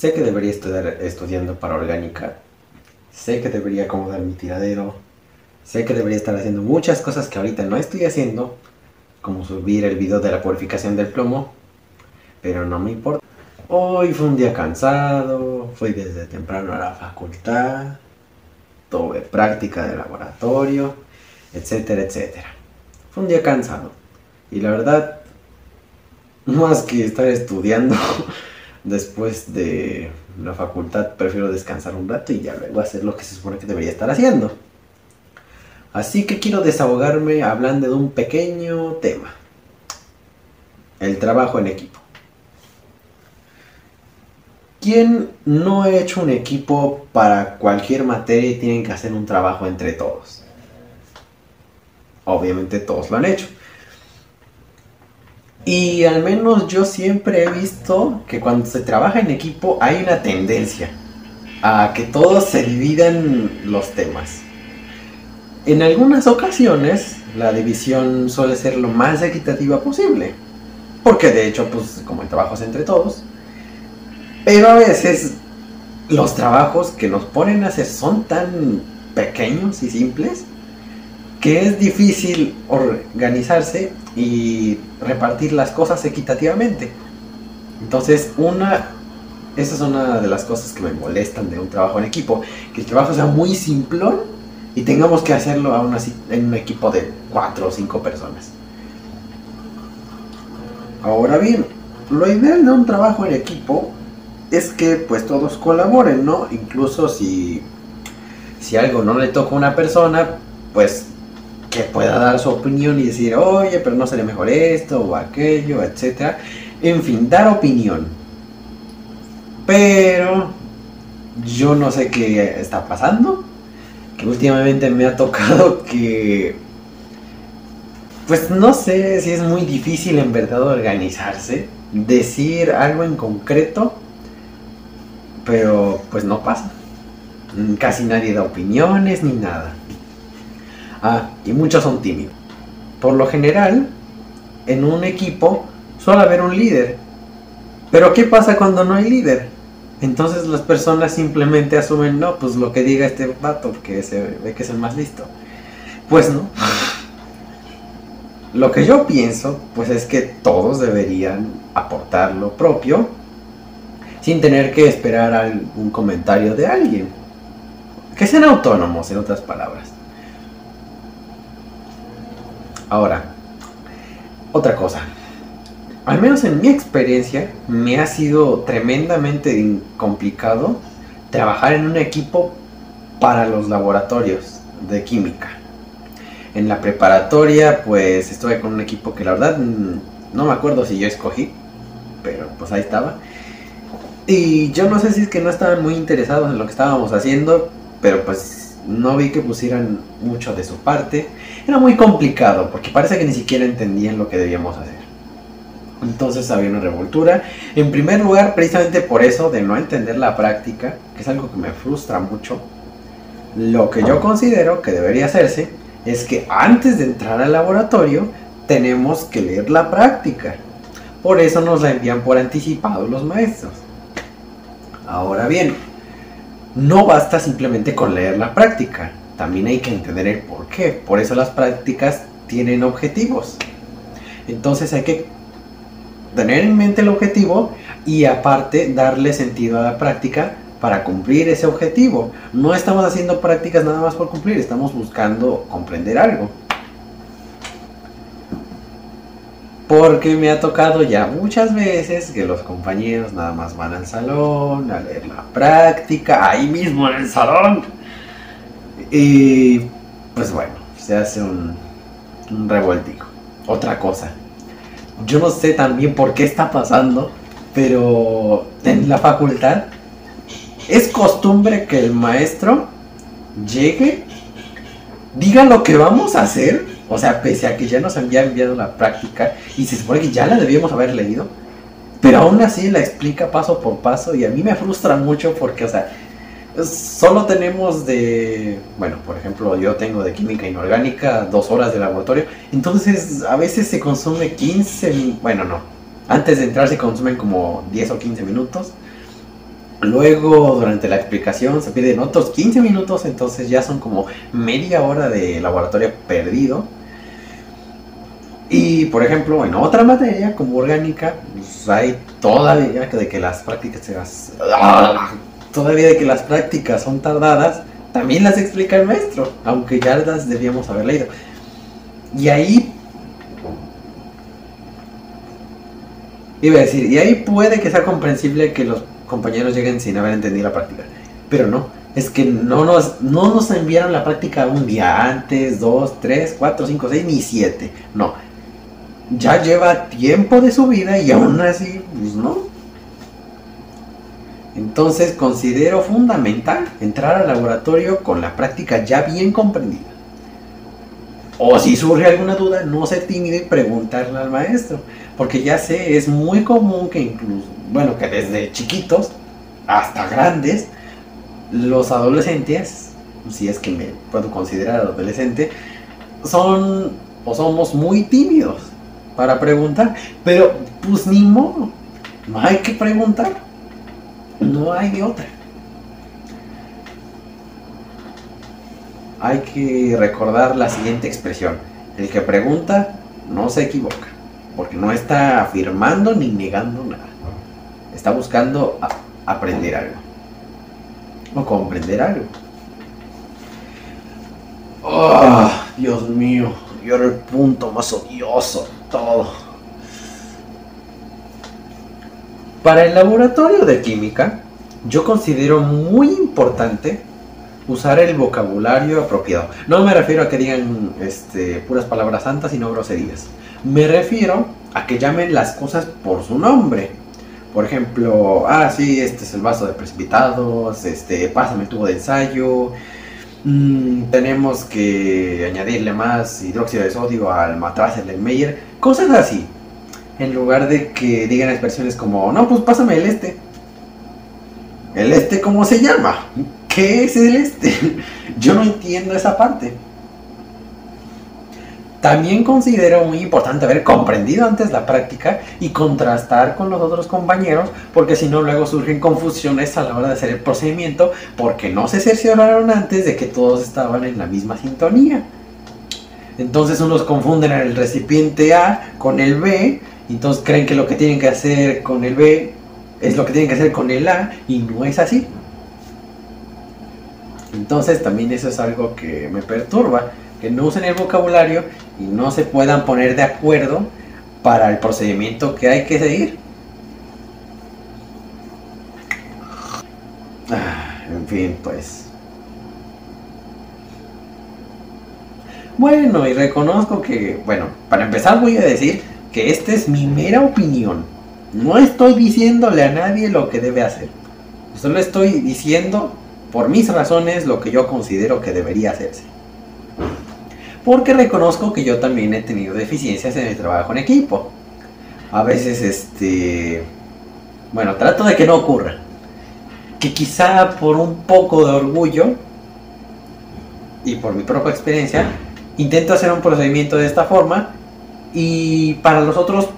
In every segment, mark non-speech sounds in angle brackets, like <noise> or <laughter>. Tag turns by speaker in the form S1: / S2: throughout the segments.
S1: Sé que debería estar estudiando para orgánica. Sé que debería acomodar mi tiradero. Sé que debería estar haciendo muchas cosas que ahorita no estoy haciendo, como subir el video de la purificación del plomo. Pero no me importa. Hoy fue un día cansado, fui desde temprano a la facultad, tuve práctica de laboratorio, etcétera, etcétera. Fue un día cansado. Y la verdad, más que estar estudiando, <laughs> después de la facultad prefiero descansar un rato y ya luego hacer lo que se supone que debería estar haciendo. Así que quiero desahogarme hablando de un pequeño tema. El trabajo en equipo. ¿Quién no ha hecho un equipo para cualquier materia y tienen que hacer un trabajo entre todos? Obviamente todos lo han hecho. Y al menos yo siempre he visto que cuando se trabaja en equipo hay una tendencia a que todos se dividan los temas. En algunas ocasiones la división suele ser lo más equitativa posible. Porque de hecho, pues como el trabajo es entre todos. Pero a veces los trabajos que nos ponen a hacer son tan pequeños y simples que es difícil organizarse y repartir las cosas equitativamente. Entonces, una, esa es una de las cosas que me molestan de un trabajo en equipo, que el trabajo sea muy simplón y tengamos que hacerlo aún así en un equipo de cuatro o cinco personas. Ahora bien, lo ideal de un trabajo en equipo es que pues todos colaboren, ¿no? Incluso si, si algo no le toca a una persona, pues que pueda dar su opinión y decir, oye, pero no sería mejor esto o aquello, etc. En fin, dar opinión. Pero yo no sé qué está pasando. Que últimamente me ha tocado <laughs> que... Pues no sé si es muy difícil en verdad organizarse. Decir algo en concreto. Pero pues no pasa. Casi nadie da opiniones ni nada. Ah, y muchos son tímidos. Por lo general, en un equipo suele haber un líder. Pero ¿qué pasa cuando no hay líder? Entonces las personas simplemente asumen, no, pues lo que diga este vato, porque se ve que es el más listo. Pues no. Lo que yo pienso, pues es que todos deberían aportar lo propio sin tener que esperar algún comentario de alguien. Que sean autónomos, en otras palabras. Ahora, otra cosa. Al menos en mi experiencia, me ha sido tremendamente complicado trabajar en un equipo para los laboratorios de química. En la preparatoria, pues estuve con un equipo que la verdad mm, no me acuerdo si yo escogí, pero pues ahí estaba. Y yo no sé si es que no estaban muy interesados en lo que estábamos haciendo, pero pues no vi que pusieran mucho de su parte. Era muy complicado porque parece que ni siquiera entendían lo que debíamos hacer. Entonces había una revoltura. En primer lugar, precisamente por eso de no entender la práctica, que es algo que me frustra mucho, lo que yo considero que debería hacerse es que antes de entrar al laboratorio tenemos que leer la práctica. Por eso nos la envían por anticipado los maestros. Ahora bien, no basta simplemente con leer la práctica, también hay que entender el por qué. Por eso las prácticas tienen objetivos. Entonces hay que tener en mente el objetivo y aparte darle sentido a la práctica para cumplir ese objetivo. No estamos haciendo prácticas nada más por cumplir, estamos buscando comprender algo. Porque me ha tocado ya muchas veces que los compañeros nada más van al salón a leer la práctica, ahí mismo en el salón. Y pues bueno, se hace un, un. Otra cosa, yo no sé también por qué está pasando, pero en la facultad es costumbre que el maestro llegue, diga lo que vamos a hacer, o sea, pese a que ya nos había enviado la práctica y se supone que ya la debíamos haber leído, pero aún así la explica paso por paso y a mí me frustra mucho porque, o sea, solo tenemos de, bueno, por ejemplo, yo tengo de química inorgánica dos horas de laboratorio, entonces a veces se consume 15, bueno, no, antes de entrar se consumen como 10 o 15 minutos, luego durante la explicación se piden otros 15 minutos, entonces ya son como media hora de laboratorio perdido. Y por ejemplo, en otra materia como orgánica, pues hay todavía de que las prácticas se todavía de que las prácticas son tardadas, también las explica el maestro, aunque ya las debíamos haber leído. Y ahí... Iba a decir, y ahí puede que sea comprensible que los compañeros lleguen sin haber entendido la práctica. Pero no, es que no nos, no nos enviaron la práctica un día antes, dos, tres, cuatro, cinco, seis, ni siete. No. Ya lleva tiempo de su vida y aún así, pues no. Entonces considero fundamental entrar al laboratorio con la práctica ya bien comprendida. O si surge alguna duda, no se tímide y preguntarle al maestro. Porque ya sé, es muy común que incluso, bueno, que desde chiquitos hasta grandes, los adolescentes, si es que me puedo considerar adolescente, son o somos muy tímidos para preguntar. Pero pues ni modo, no hay que preguntar no hay de otra. Hay que recordar la siguiente expresión. El que pregunta no se equivoca, porque no está afirmando ni negando nada. Está buscando aprender algo. O comprender algo. Oh, Dios mío, yo era el punto más odioso todo. Para el laboratorio de química, yo considero muy importante usar el vocabulario apropiado. No me refiero a que digan este, puras palabras santas y no groserías. Me refiero a que llamen las cosas por su nombre. Por ejemplo, ah, sí, este es el vaso de precipitados, este, pásame el tubo de ensayo, mm, tenemos que añadirle más hidróxido de sodio al matraz del Meyer, cosas así en lugar de que digan expresiones como, no, pues pásame el este. ¿El este cómo se llama? ¿Qué es el este? <laughs> Yo no entiendo esa parte. También considero muy importante haber comprendido antes la práctica y contrastar con los otros compañeros, porque si no luego surgen confusiones a la hora de hacer el procedimiento, porque no se cercioraron antes de que todos estaban en la misma sintonía. Entonces unos confunden el recipiente A con el B entonces creen que lo que tienen que hacer con el B es lo que tienen que hacer con el A y no es así. Entonces también eso es algo que me perturba, que no usen el vocabulario y no se puedan poner de acuerdo para el procedimiento que hay que seguir. Ah, en fin, pues. Bueno, y reconozco que, bueno, para empezar voy a decir que esta es mi mera opinión. No estoy diciéndole a nadie lo que debe hacer. Solo estoy diciendo, por mis razones, lo que yo considero que debería hacerse. Porque reconozco que yo también he tenido deficiencias en el trabajo en equipo. A veces, este... Bueno, trato de que no ocurra. Que quizá por un poco de orgullo y por mi propia experiencia, intento hacer un procedimiento de esta forma y para los otros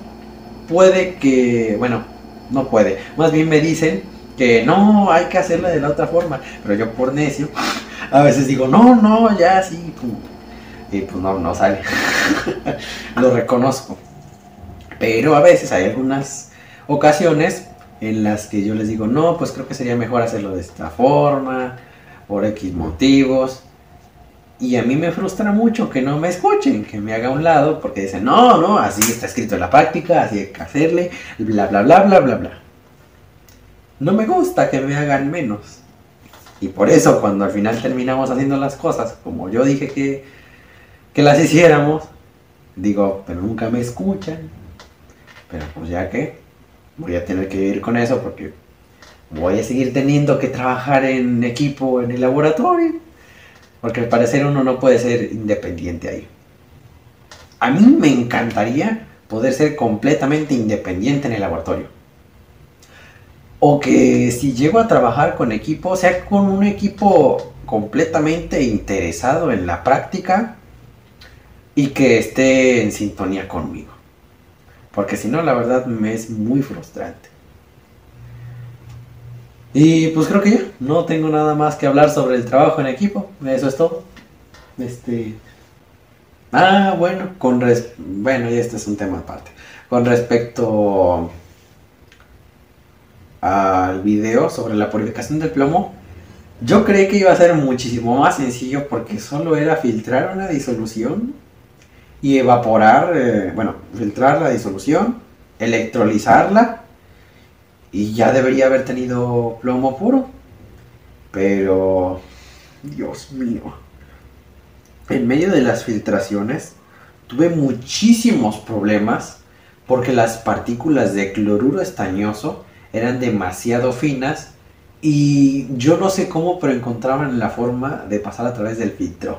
S1: puede que, bueno, no puede. Más bien me dicen que no, hay que hacerla de la otra forma. Pero yo por necio, <laughs> a veces digo, no, no, ya sí. Y pues no, no sale. <laughs> Lo reconozco. Pero a veces hay algunas ocasiones en las que yo les digo, no, pues creo que sería mejor hacerlo de esta forma, por X motivos. Y a mí me frustra mucho que no me escuchen, que me haga un lado, porque dicen, no, no, así está escrito en la práctica, así hay que hacerle, bla, bla, bla, bla, bla, bla. No me gusta que me hagan menos. Y por eso cuando al final terminamos haciendo las cosas como yo dije que, que las hiciéramos, digo, pero nunca me escuchan. Pero pues ya que voy a tener que vivir con eso porque voy a seguir teniendo que trabajar en equipo en el laboratorio. Porque al parecer uno no puede ser independiente ahí. A mí me encantaría poder ser completamente independiente en el laboratorio. O que si llego a trabajar con equipo, sea con un equipo completamente interesado en la práctica y que esté en sintonía conmigo. Porque si no, la verdad me es muy frustrante. Y pues creo que ya, no tengo nada más que hablar sobre el trabajo en equipo. Eso es todo. Este. Ah, bueno, con res... bueno, y este es un tema aparte. Con respecto al video sobre la purificación del plomo, yo creí que iba a ser muchísimo más sencillo porque solo era filtrar una disolución y evaporar, eh, bueno, filtrar la disolución, electrolizarla y ya debería haber tenido plomo puro. Pero, Dios mío, en medio de las filtraciones tuve muchísimos problemas porque las partículas de cloruro estañoso eran demasiado finas y yo no sé cómo, pero encontraban la forma de pasar a través del filtro.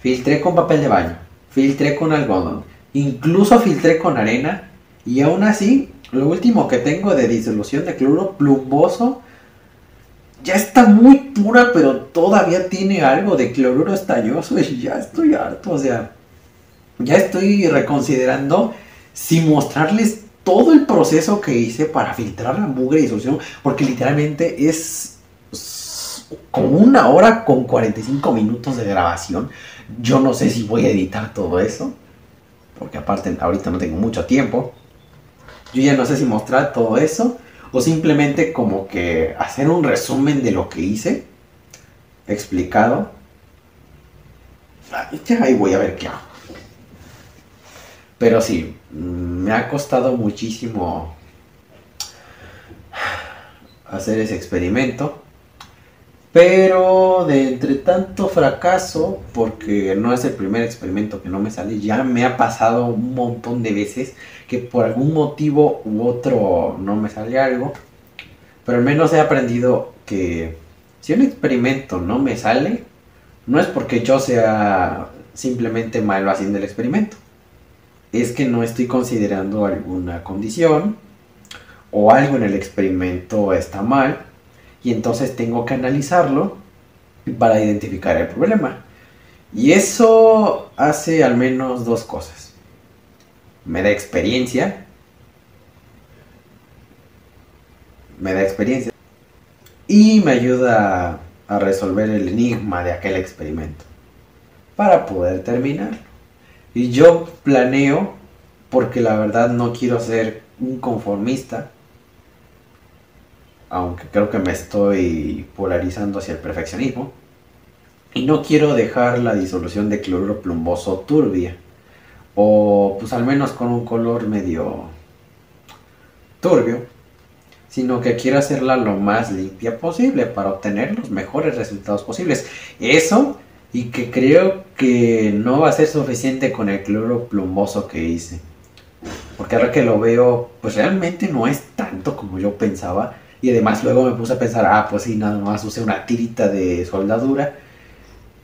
S1: Filtré con papel de baño, filtré con algodón, incluso filtré con arena y aún así lo último que tengo de disolución de cloro plumboso ya está muy pura, pero todavía tiene algo de cloruro estalloso y ya estoy harto, o sea, ya estoy reconsiderando si mostrarles todo el proceso que hice para filtrar la mugre y disolución, porque literalmente es como una hora con 45 minutos de grabación. Yo no sé si voy a editar todo eso, porque aparte ahorita no tengo mucho tiempo. Yo ya no sé si mostrar todo eso o simplemente como que hacer un resumen de lo que hice, explicado. Ya ahí voy a ver qué hago. Pero sí, me ha costado muchísimo hacer ese experimento. Pero de entre tanto fracaso, porque no es el primer experimento que no me sale, ya me ha pasado un montón de veces que por algún motivo u otro no me sale algo. Pero al menos he aprendido que si un experimento no me sale, no es porque yo sea simplemente malo haciendo el experimento. Es que no estoy considerando alguna condición o algo en el experimento está mal y entonces tengo que analizarlo para identificar el problema. Y eso hace al menos dos cosas. Me da experiencia. Me da experiencia. Y me ayuda a resolver el enigma de aquel experimento. Para poder terminarlo. Y yo planeo, porque la verdad no quiero ser un conformista, aunque creo que me estoy polarizando hacia el perfeccionismo. Y no quiero dejar la disolución de cloruro plumboso turbia. O pues al menos con un color medio turbio. Sino que quiero hacerla lo más limpia posible para obtener los mejores resultados posibles. Eso y que creo que no va a ser suficiente con el cloro plumboso que hice. Porque ahora que lo veo, pues realmente no es tanto como yo pensaba. Y además luego me puse a pensar, ah, pues sí, nada más usé una tirita de soldadura.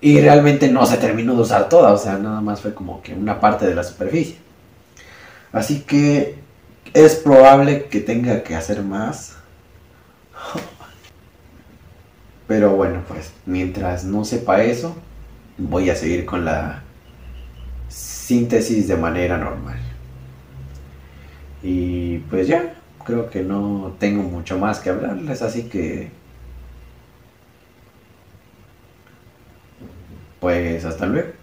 S1: Y realmente no se terminó de usar toda, o sea, nada más fue como que una parte de la superficie. Así que es probable que tenga que hacer más. Pero bueno, pues mientras no sepa eso, voy a seguir con la síntesis de manera normal. Y pues ya, creo que no tengo mucho más que hablarles, así que... Pues hasta luego.